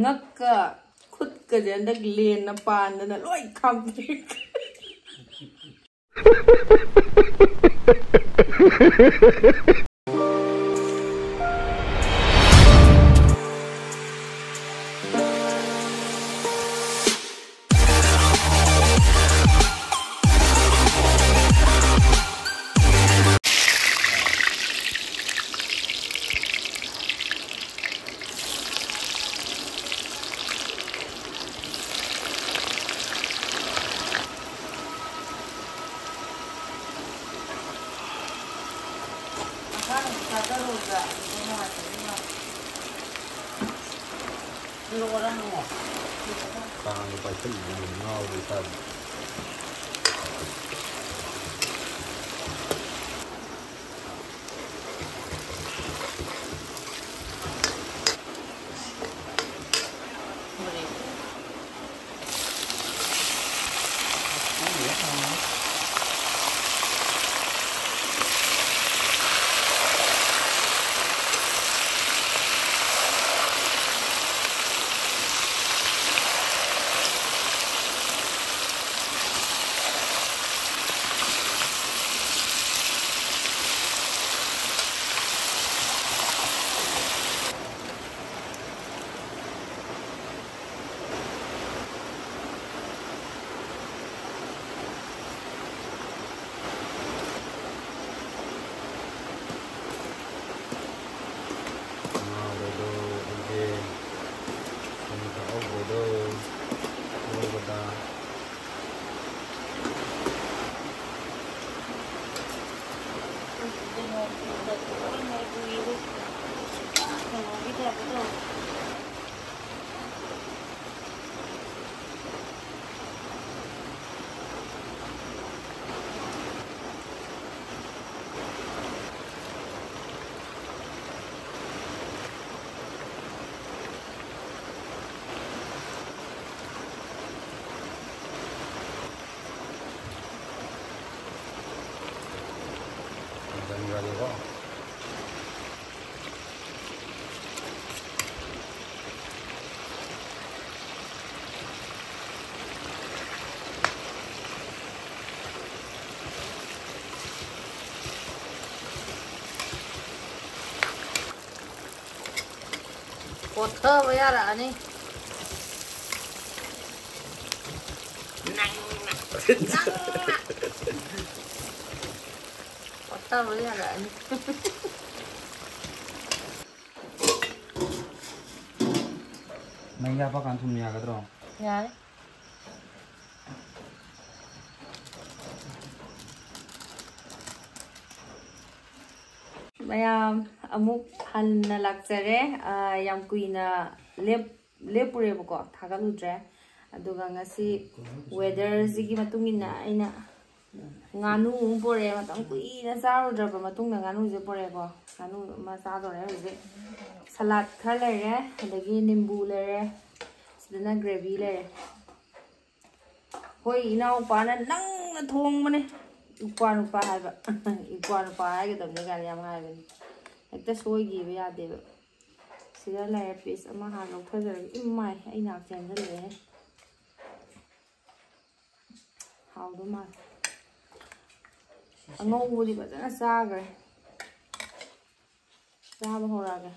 ꯉꯛꯀ ꯈꯨꯠꯀꯁꯦ ꯍꯟꯗꯛ ꯂꯦꯟꯅ ꯄꯥꯟꯗꯅ ꯂꯣꯏ ꯈꯥꯝꯗ꯭ꯔꯤ think we're going to 嗯。喝不下了呢那你我咋不下了呢那你要不要看图片那个的吧 yeah 怎么样 amuk han na lakchare yam kuina lep lepure boko ta ga lu tre aduga ngasi weather ji gi matung ina aina nganu umpore matang kui na saru dre ba matung na nganu je pore ko nganu ma sa do re ze salad kha le re adagi nimbu le re sidana gravy le re hoi inau pa na nang na thong mane ukwa nupa hai ba ukwa nupa hai ge dam ne ga yam hai ba ꯍꯦꯛꯇ ꯁꯣꯏꯈꯤꯕ ꯌꯥꯗꯦꯕ ꯁꯤꯗ ꯂꯩꯔꯦ ꯄꯤꯁ ꯑꯃ ꯍꯥꯟꯅ ꯂꯧꯊꯖꯔꯒꯦ ꯏꯃꯥꯏ ꯑꯩ ꯅꯥꯛ ꯆꯦꯟꯖꯜꯂꯛꯑꯦ ꯍꯥꯎꯗꯧ ꯃꯥꯜꯂꯦ ꯑꯉꯧꯕꯗꯤ ꯐꯖꯅ ꯆꯥꯈ꯭ꯔꯦ ꯆꯥꯕ ꯍꯧꯔꯛꯑꯒꯦ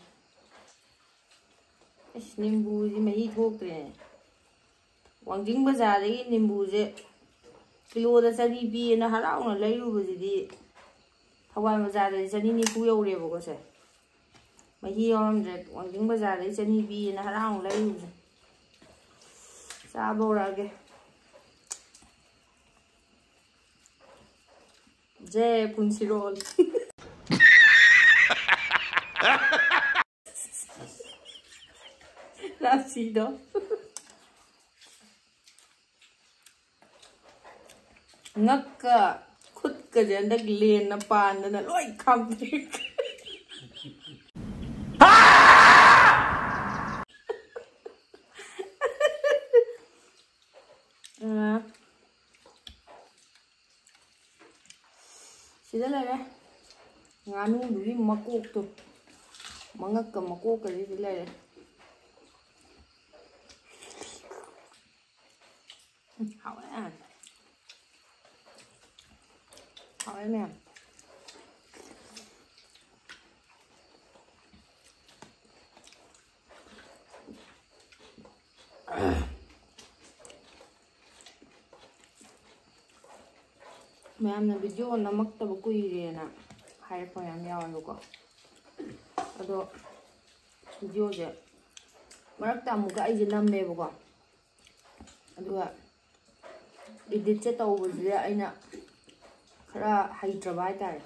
ꯑꯁ ꯅꯤꯝꯕꯨꯁꯤ ꯃꯍꯤ ꯊꯣꯛꯇ꯭ꯔꯦꯅꯦ ꯋꯥꯡꯖꯤꯡ ꯕꯖꯥꯔꯗꯒꯤ ꯅꯤꯝꯕꯨꯁꯦ ꯀꯤꯂꯣꯗ ꯆꯅꯤ ꯄꯤꯌꯦꯅ ꯍꯔꯥꯎꯅ ꯂꯩꯔꯨꯕꯁꯤꯗꯤ ꯊꯧꯕꯥꯜ ꯕꯖꯥꯔꯗꯗꯤ ꯆꯅꯤ ꯅꯤꯐꯨ ꯌꯧꯔꯦꯕꯀꯣ ꯁꯦ ꯃꯍꯤ ꯌꯥꯎꯔꯝꯗ꯭ꯔꯦ ꯋꯥꯡꯖꯤꯡ ꯕꯖꯥꯔꯗꯩ ꯆꯅꯤ ꯄꯤꯌꯦꯅ ꯍꯔꯥꯎ ꯂꯩꯔꯨꯕꯁꯦ ꯆꯥꯕ ꯍꯧꯔꯛꯑꯒꯦ ꯖꯦ ꯄꯨꯟꯁꯤꯔꯣꯜ 랍시도 ꯉꯛꯀ ꯀꯁꯦ ꯍꯟꯗꯛ ꯂꯦꯟꯅ ꯄꯥꯟꯗꯅ ꯂꯣꯏ ꯈꯥꯝꯗ꯭ꯔꯦ ꯁꯤꯗ ꯂꯩꯔꯦ ꯉꯥꯅꯨꯗꯨꯒꯤ ꯃꯀꯣꯛꯇꯣ ꯃꯉꯛꯀ ꯃꯀꯣꯛꯀꯁꯤꯗꯤ ꯂꯩꯔꯦ hậu đấy à hảo đấy nè ꯃꯌꯥꯝꯅ ꯚꯤꯗꯤꯑꯣ ꯅꯝꯃꯛꯇꯕ ꯀꯨꯏꯔꯦꯅ ꯍꯥꯏꯔꯛꯄ ꯃꯌꯥꯝ ꯌꯥꯎꯋꯦꯕꯀꯣ ꯑꯗꯣ ꯚꯤꯗꯤꯑꯣꯁꯦ ꯃꯔꯛꯇ ꯑꯃꯨꯛꯀ ꯑꯩꯁꯦ ꯅꯝꯃꯦꯕꯀꯣ ꯑꯗꯨꯒ ꯏꯗꯤꯠꯁꯦ ꯇꯧꯕꯁꯤꯗ ꯑꯩꯅ ꯈꯔ ꯍꯩꯇ꯭ꯔꯕ ꯍꯥꯏꯇꯥꯔꯦ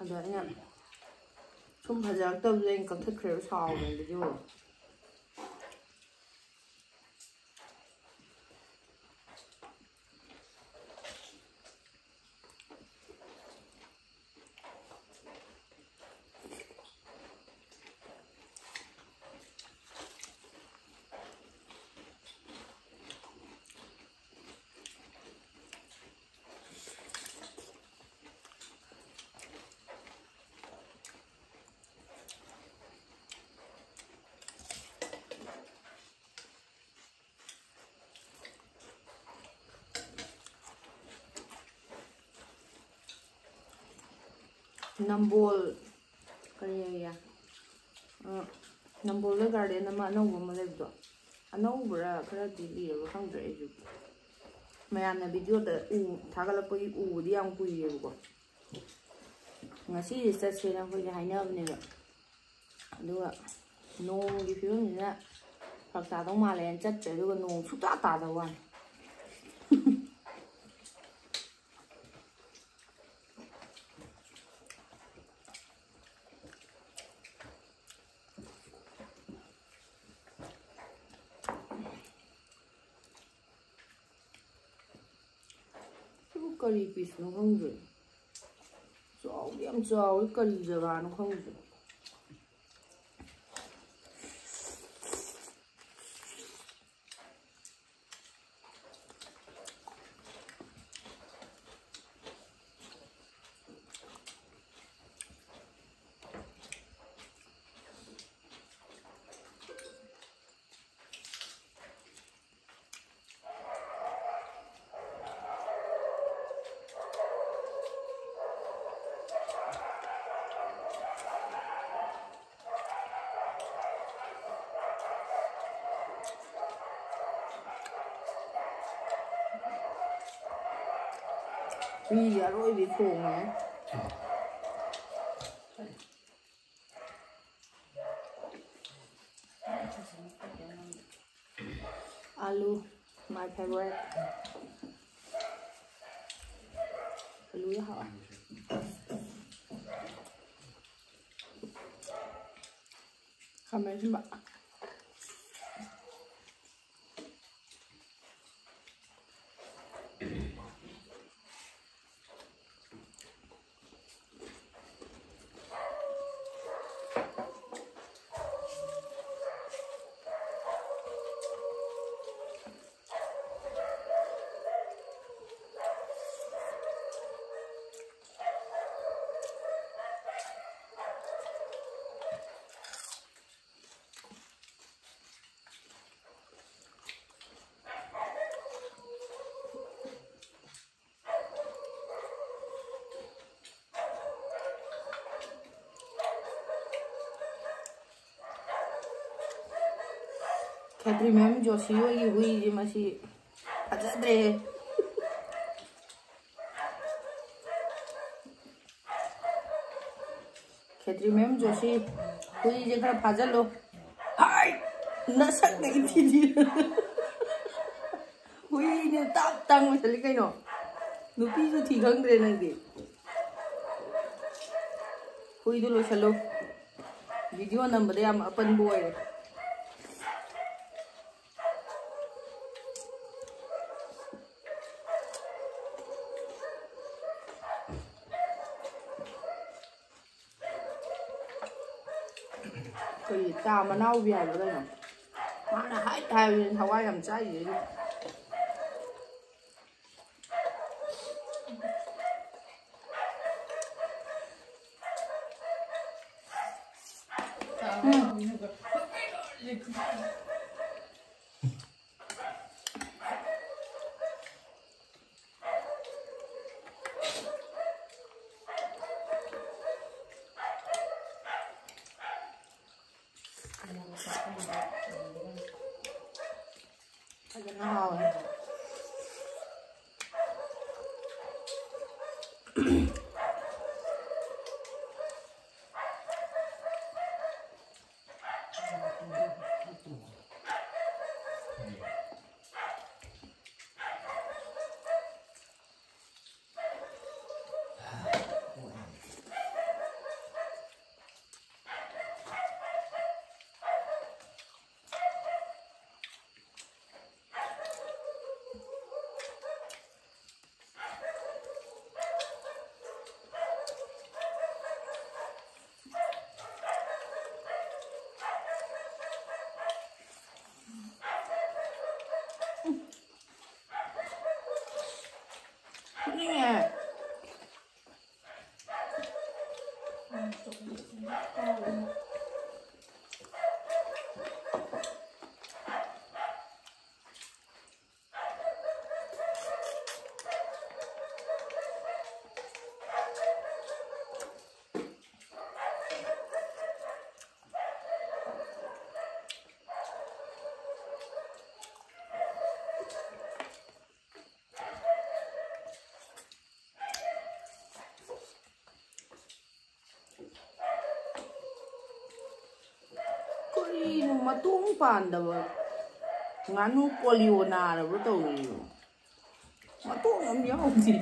ꯑꯗꯣ ꯑꯩꯅ ꯁꯨꯝ ꯐꯖꯔꯛꯇꯕꯗꯨꯗ ꯑꯩꯅ ꯀꯛꯊꯠꯈ꯭ꯔꯦꯕ ꯁꯥꯎꯕꯅꯦ ꯚꯤꯗꯤꯑꯣ ꯅꯝꯕꯣꯜ ꯀꯔꯤ ꯑꯦꯔꯤꯌꯥ ꯅꯝꯕꯣꯜꯗ ꯒꯥꯔꯗꯦꯟ ꯑꯃ ꯑꯅꯧꯕ ꯑꯃ ꯂꯩꯕꯗꯣ ꯑꯅꯧꯕꯔꯥ ꯈꯔꯗꯤ ꯂꯤꯔꯕ ꯈꯪꯗ꯭ꯔꯦ ꯑꯩꯁꯨ ꯃꯌꯥꯝꯅ ꯚꯤꯗꯤꯑꯣꯗ ꯎ ꯊꯥꯒꯠꯂꯛꯄꯒꯤ ꯎꯕꯗꯤ ꯌꯥꯝ ꯀꯨꯏꯔꯦꯕꯀꯣ ꯉꯁꯤꯁꯦ ꯆꯠꯁꯦꯅ ꯑꯩꯈꯣꯏꯁꯦ ꯍꯥꯏꯅꯕꯅꯦꯕ ꯑꯗꯨꯒ ꯅꯣꯡꯒꯤ ꯐꯤꯕꯝꯁꯤꯅ ꯐꯔꯛ ꯇꯥꯗꯧ ꯃꯥꯜꯂꯦꯅ ꯆꯠꯇ꯭ꯔꯦ ꯑꯗꯨꯒ ꯅꯣꯡ ꯁꯨꯛꯇꯥ ꯇꯥꯗꯕ ꯋꯥꯅꯤ 咖喱比弄不香着，做点做咖喱热干弄香着。vì giờ rồi bị khổ mà Alu, my favorite. Altrimenti Giosio e Luigi, ma sì. Padre. Khetri ma'am जो जोशी पूरी जगह फाजल लो हाय नशा नहीं थी जी। हुई ने ताप तंग में चली गई नो नूपी जो थी गंग रहने दे। हुई दो लो चलो। वीडियो नंबर है हम अपन बॉय Sao mà nấu về rồi đây nè Má nó hết theo thầu ai làm sao vậy Ờ. hồi ꯀꯔꯤꯅꯣ ꯃꯇꯣꯡ ꯄꯥꯟꯗꯕ ꯉꯥꯅꯨ ꯄꯣꯂꯤꯑꯣ ꯅꯥꯔꯕ꯭ꯔꯣ ꯇꯧꯔꯤꯅꯣ ꯃꯇꯣꯡ ꯑꯃ ꯌꯥꯎꯗꯦ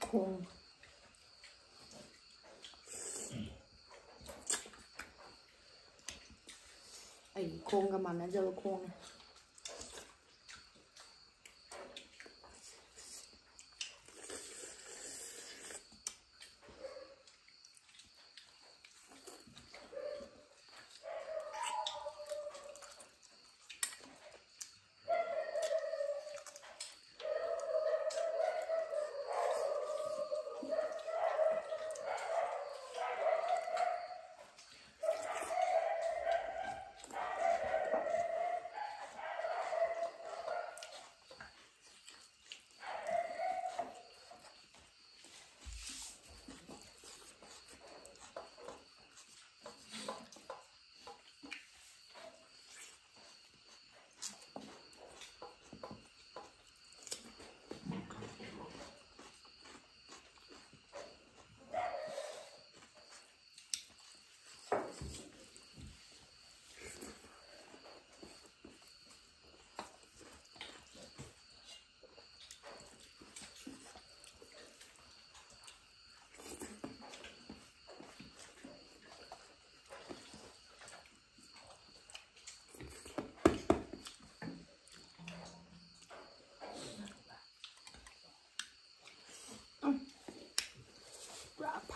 Cool. Ấy, khôn cơ mà nó dơ khôn này.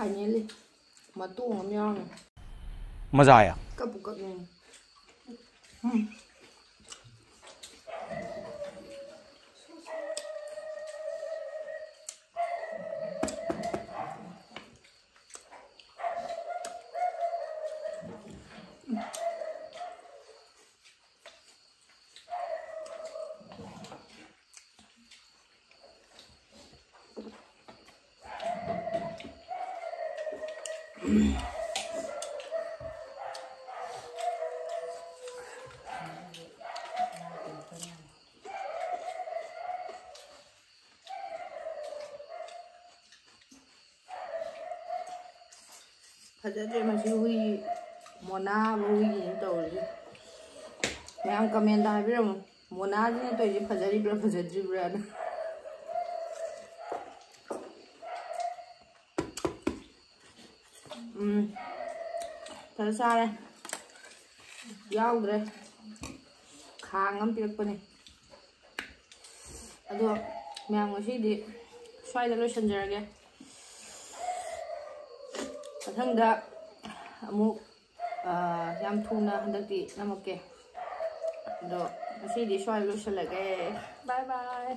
看你的没动过苗呢没咋呀搁不搁嗯嗯 ꯐꯖꯗ꯭ꯔꯦ ꯃꯁꯤ ꯍꯨꯏ ꯃꯣꯅꯥꯕ ꯍꯨꯏꯒꯤꯅ ꯇꯧꯔꯤꯁꯦ ꯃꯌꯥꯝ ꯀꯃꯦꯟꯗ ꯍꯥꯏꯕꯤꯔꯝꯃꯣ ꯃꯣꯅꯥꯁꯤꯅ ꯇꯧꯔꯤꯁꯦ ꯐꯖꯔꯤꯕ꯭ꯔꯥ ꯐꯖꯗ꯭ꯔꯤꯕ꯭ꯔꯥꯅ ಸರಸಾರೆ ಯಾವ್ದ್ರೆ ꯈꯥꯡ ꯑꯃ ꯄꯤꯔꯛꯄꯅꯦ ꯑꯗꯣ ꯃꯌꯥꯝ ꯉꯁꯤꯗꯤ ꯁ꯭ꯋꯥꯏꯗ ꯂꯣꯏꯁꯤꯟꯖꯔꯒꯦ ꯃꯊꯪꯗ ꯑꯃꯨꯛ ꯌꯥꯝ ꯊꯨꯅ ꯍꯟꯗꯛꯇꯤ ꯅꯝꯃꯛꯀꯦ ꯑꯗꯣ ꯉꯁꯤꯗꯤ ꯁ꯭ꯋꯥꯏꯗ ꯂꯣꯏꯁꯤꯜꯂꯒꯦ ꯕꯥꯏ ꯕꯥꯏ